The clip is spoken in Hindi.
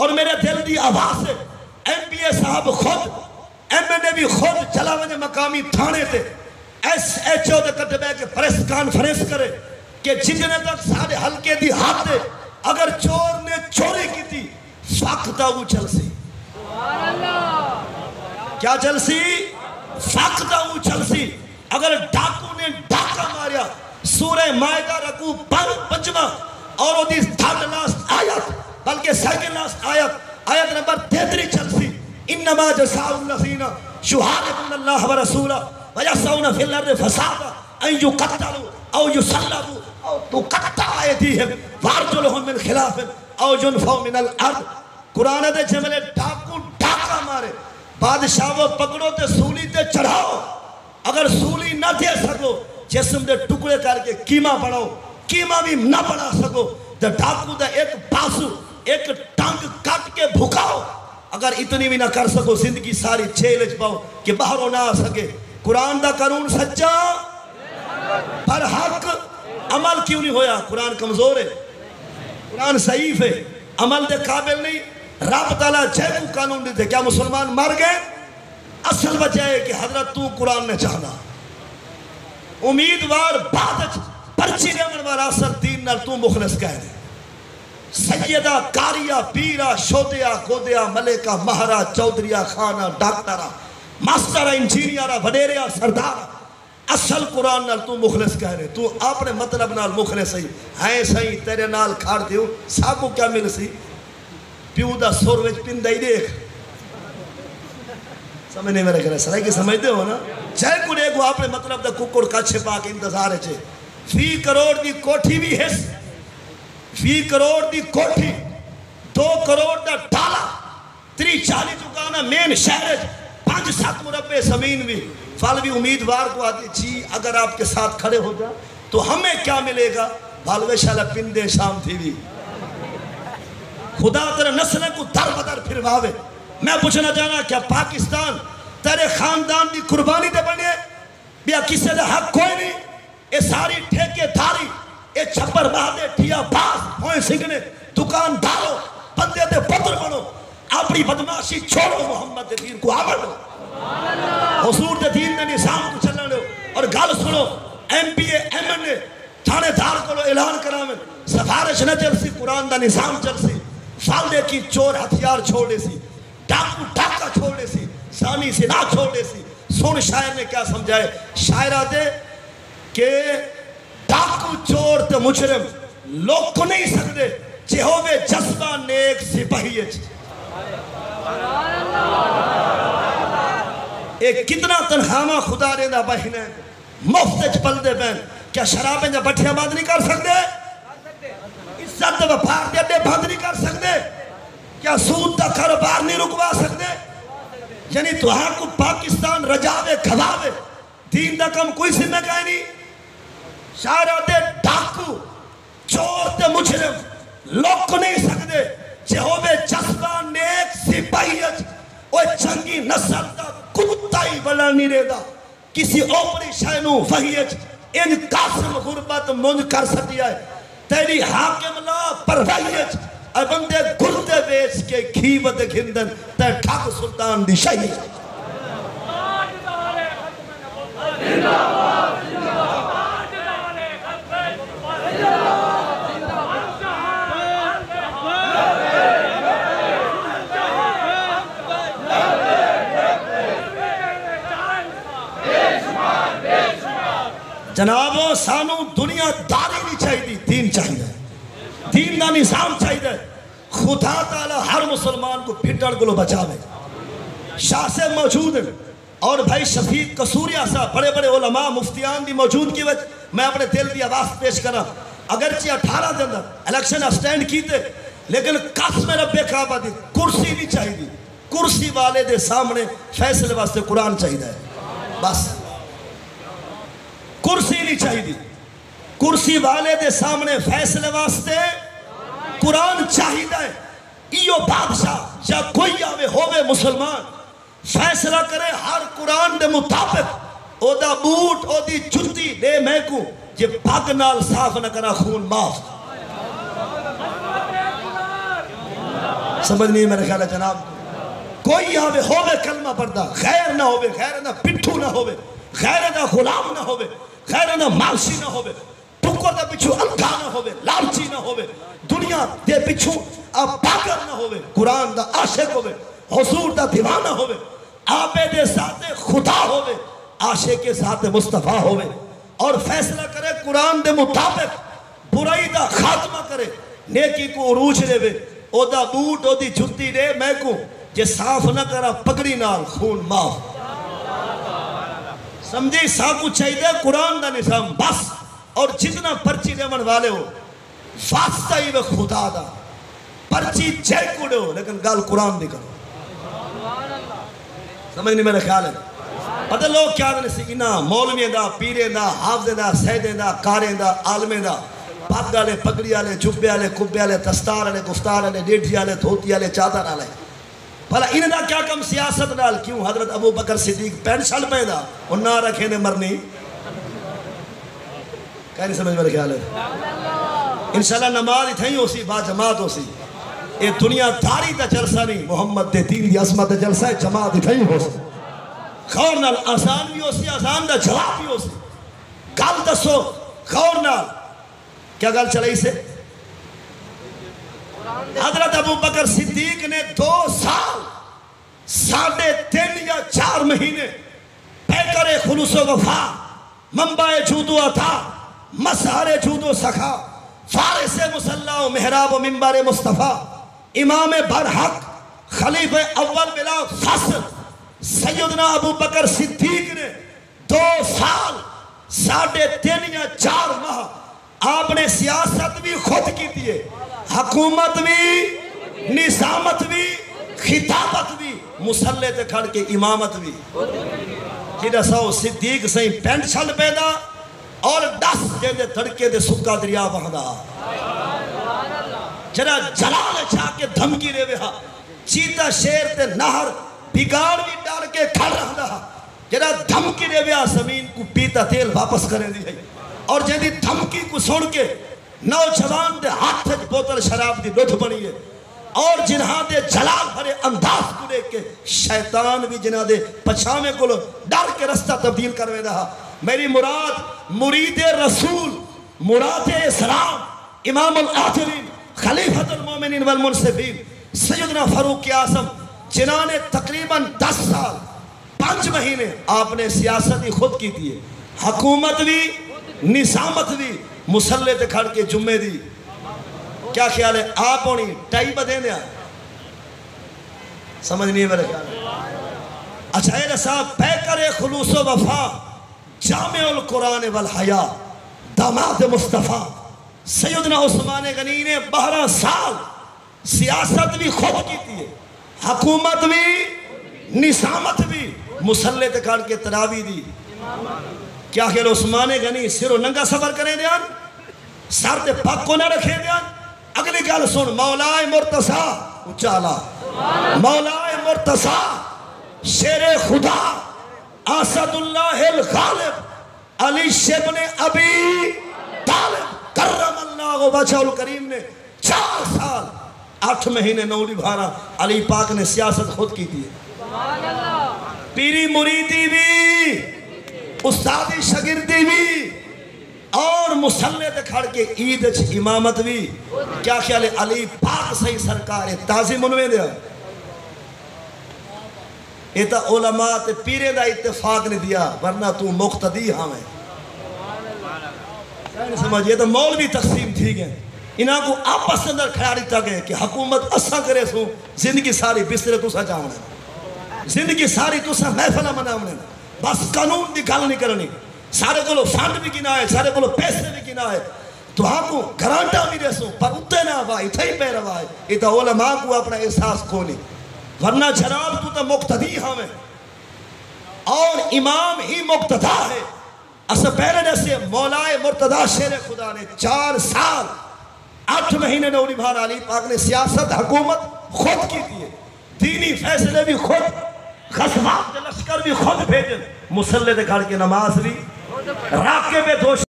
और मेरे दिल की आवाज़ एम पी ए साहब खुद एम एन ए भी खुद चला वजे मकामी थाने से एस एच ओ कट बह के प्रेस कॉन्फ्रेंस करे कि जितने तक सारे हल्के की हाथ है, अगर चोर ने चोरी की थी, सख्त वो चलसी। क्या चलसी? सख्त वो चलसी। अगर डाकू ने डाका मारिया, सूरह मायदा रकू पर पंचमा और ओदी लास्ट आयत। बल्कि सेकंड लास्ट आयत आयत नंबर 33 चलसी इन्नमा जसाउल लजीना, शुहादतुन अल्लाह व रसूला व यसउना फिल अर्द फसादा अन युकतलु औ युसल्लबु औ तुकत्ता अयदीहिम वारजुलहुम मिन खिलाफ औ युनफौ मिन अल अर्द। कुरान दे जमले डाकू डाका मारे, बादशाह वो पकड़ो ते सूली ते चढ़ाओ। अगर सूली न दे सको, जिसम के टुकड़े करके कीमा बनाओ कीमा भी न बना सको तो डाकू का एक बासु एक टंग काट के भुकाओ। अगर इतनी भी ना कर सको, ज़िंदगी सारी च पाओ, कि बाहरों ना आ सके। कुरान का कानून सच्चा? पर हक अमल क्यों नहीं होया? कुरान कमज़ोर है। कुरान सहीफ है। अमल के काबिल नहीं। रब ताला जय कानून देते क्या मुसलमान मर गए? असल वजह है कि हज़रत तू कुरान ने चाहना उम्मीदवार बाद पर्ची देवन वाला असल दीन तू मुखलस कह दे। सैयदा कारिया, पीरा, शोदिया, गोदिया, मलेका, महारा, चौधरिया, खाना डॉक्टरा मास्टर, इंजीनियर, वडेरिया, सरदार। असल कुरान नाल तू मुखलिस कह रहे, तू अपने मतलब नाल मुखलिस सही है सही, तेरे नाल खाड़ दियो साकू क्या मिल सी? प्यू दा सुर विच पिंदा ही देख। नहीं मेरे करे सराई की समझते हो ना? जय कुड़े को अपने मतलब दा कुकुड़ का छिपा के इंतज़ार है फ़ी करोड़ दी कोठी भी है फ़ी करोड़ दी कोठी, दो करोड़ दा डाला त्री चाली दुकाना मेन शहर पाँच सात मुरब्बे ज़मीन भी। फल भी उम्मीदवार को आती जी, अगर आपके साथ खड़े हो जाए तो हमें क्या मिलेगा? भालवेशाला पिंदे शाम थी भी। खुदा तेरे नस्ल को दर बदर फिरवावे। मैं पूछना चाहना क्या पाकिस्तान तेरे खानदान की कुर्बानी ते बने? या किसी का हक कोई नहीं। ये सारी ठेकेदारी ये छप्पर बहादे ठिया बास होए सिंगने दुकानदारों बंदे ते पुत्र बनो अपनी बदमाशी छोड़ो मोहम्मद के दीन को आवड़ दो। हुजूर के दीन के निज़ाम को चलने दो। और गल सुनो, एमपीए एमएनए थानेदार को ऐलान करावे सिफारिश न चलसी, कुरान का निज़ाम चलसी। फल दे की चोर हथियार छोड़ दे सी डाकू डाका छोड़ दे सी सानी से ना छोड़ दे सी सुन शायर ने क्या समझाए शायरा दे के डाकू चोर ते मुजरिम। लोग को नहीं सकते। जेहोवे जज्बा नेक सिपाही एक कितना तनखावा खुदा देंदा बहने मुफ़्त च पलदे पैन क्या शराबें जा बठिया बंद नहीं कर सकते? इज़्ज़त व्यापार के अड्डे बंद नहीं कर सकते। क्या सूद का कारोबार नहीं रुकवा सकते? यानी तुहार को पाकिस्तान रजावे, खवावे। दीन का कम कोई सिम्मे का नहीं सारा दे डाकू, चोर ते मुजरिम लोग को नहीं सकते जेहोवे जज्बा नेक सिपाही ओ चंगी नस्ल दा कुत्ता ही बड़ा नहीं रहता किसी ओपरी शय नु वही इन कासम गुरबत मुंज कर है तेरी हाकिम ला परवाही अ बंदे गुरदे बेच के खीवत खिंदन ते ठग सुल्तान दी शाही जनाबो, सानू दुनियादारी नहीं चाहिए, दीन चाहिए। दीन का निज़ाम चाहिए। खुदा ताला हर मुसलमान को फिटड़ को बचावे। शाह से मौजूद हैं और भाई शफीक कसूरिया साहब बड़े बड़े उलमा, मुफ्तियान की मौजूदगी मैं अपने दिल की आवाज़ पेश करा अगरचे अठारह के अंदर इलेक्शन स्टैंड किए लेकिन कस में रबे काबा दी, कुर्सी नहीं चाहिए। कुर्सी वाले दे सामने फैसले वास्ते कुरान चाहिए। बस। कुर्सी नहीं चाहिए कुर्सी वाले दे सामने फैसले वास्ते कुरान चाहिए इो बादशाह या कोई आवे, होवे मुसलमान, फैसला करे हर कुरान के मुताबिक। ओदा बूट, ओदी जुत्ती दे मैकू जे पग नाल साफ़ न करा, खून माफ़। समझ नहीं मेरे ख्याल जनाब। कोई आवे, होवे कलमा पढ़दा, खैर ना होवे, खैर ना पिट्ठू ना होवे, खैर ना गुलाम ना होवे। खैर ना मालसी ना होवे टुकर दे पिछू अंधा ना होवे लालची ना होवे दुनिया दे पिछू अब पागल ना होवे कुरान दा आशिक होवे हुजूर दा दीवाना होवे आपे दे साथे खुदा होवे आशिक के साथ मुस्तफ़ा होवे और फैसला करे कुरान दे मुताबिक बुराई दा खात्मा करे नेकी को उरूज देवे ओदा बूट ओदी जुत्ती दे मैं को जे साफ़ न करा पगड़ी नाल खून माफ़ समझी साकू चाहिए कुरान दा निज़ाम, बस। और जितना पर्ची देवन वाले हो वास्ता ही वे खुदा दा। पर्ची जय कुड़ो लेकिन गाल कुरान दी करो। समझ नहीं मेरा ख्याल है? पता लोग क्या ने सी इना मौलवियों दा, पीरे दा हाफजे दा, सैदे दा, कारे दा, आलमे दा, पग वाले पगड़ी वाले जुब्बे वाले कुब्बे वाले दस्तार वाले गुफ्तार वाले डेठी वाले धोती वाले चादर वाले भला इन्हें क्या कम सियासत नाल? क्यों हज़रत Abu Bakr Siddique pant shirt पैदा? और ना रखे ने मरनी। कह नहीं समझ मेरे ख्याल है। इंशाल्लाह नमाज़ इथे ही जमात होसी। ये दुनियादारी दा जलसा नहीं, मोहम्मद दे दीन दी असमत जलसा है, जमात इथे ही होसी। गौर नाल आसान भी होसी, आसान दा जवाब भी होसी। गल दसो गौर नाल। क्या गल चलाई से हज़रत अबू बकर सिद्दीक ने दो साल, साढ़े तीन या चार महीने पैकरे खुलूसो वफा, मंबाए जूदो था, मसारे जूदो सखा, फारिस मुसल्ला मेहराब मिम्बर मुस्तफ़ा, इमाम बरहक, खलीफ अव्वल बिला फ़सल सैदना अबू बकर सिद्दीक ने दो साल, साढ़े तीन या चार माह आपने सियासत भी खुद की थी। हकूमत भी निजामत भी, खिताबत भी, मुसल्ले ते खड़ के इमामत भी। जिहड़ा सौ सिद्दीक सही पेंट छल पैदा और दस जेंदे तड़के दे सुक्का दरिया बहदा। जरा जलाल जाके धमकी देवे हा। चीता शेर ते नहर बिगाड़ भी डाल के खड़ रहा जरा धमकी देवे हा, ज़मीन को पीता तेल वापस करे दी और जैसी धमकी को सुन के नौजवान दे हाथ बोतल शराब की लुठ बनी है। और जिन्हां दे जलाल भरे अंदाज को देख के शैतान भी जिन्हां दे पछावे को डर के रास्ता तब्दील करवे रहा मेरी मुराद मुरीद रसूल, मुराद इस्लाम इमाम अल आखिरीन खलीफतुल मोमिनीन वल मुनसिफीन, सैयदना फारूक आज़म, जिन्हां ने तकरीबन 10 साल, पाँच महीने आपने सियासत ही खुद की थी हुकूमत भी निजामत भी मुसल्ले ते खड़ के जुम्मे दी। क्या ख्याल है? आप होनी टाई बदे दिया समझ नहीं मेरे ख्याल। अच्छा ये साहब, पै करे खुलूसो वफा जामे उल कुरान वल हया, दामाद मुस्तफ़ा सैदना उस्मान गनी ने बारह साल सियासत भी खुद की थी हुकूमत भी निजामत भी, मुसल्ले ते खड़ के तरावी दी। क्या खेल उस्मान गनी सिरो नंगा सफ़र करे ध्यान सर ते पग को ना रखे ध्यान अगली गल सुन मौलाए मुर्तसा उचाला। मौलाए मुर्तसा शेरे खुदा आसदुल्लाह गालिब अली शिबन अबी तालिब करम अल्लाह वजहुल करीम ने चार साल आठ महीने नौली भारा। अली पाक ने सियासत खुद की थी पीरी मुरीदी भी उस्तादी शगिर्दी भी और मुसल्ले ते खड़ के ईद च इमामत भी। क्या ख्याल है, अली पाक सही सरकार है, ताजी मुनवे दे। ये तो उलमा ते पीरे दा इत्तेफाक ने दिया, वरना तू मुख्तदी हावे। समझ ये तो मौलवी तकसीम थी गए इन्हों को आपस के अंदर खड़ा दिता गया कि हुकूमत असा करे सो, ज़िंदगी सारी बिस्तरे तुसा चावने ज़िंदगी सारी तुसा महफल मनावने बस कानून की गल नहीं करनी सारे को फंड भी गिना है सारे को पैसे भी गिना है तो आपको ग्रांटा भी दसो पर उत्ते ना आवा इथे ही पैर आवा ये तो ओलमा को अपना एहसास को नहीं वरना जनाब, तू तो मुक्तदी हमें और इमाम ही मुक्तदा है। अस पहले जैसे मौलाए मुर्तदा शेर खुदा ने चार साल, आठ महीने ने उड़ी अली पाक ने सियासत, हुकूमत खुद की थी। दीनी फैसले भी खुद खसबात लश्कर भी खुद भेजे। मुसल्ले दिखा के नमाज़ भी। राके में दोष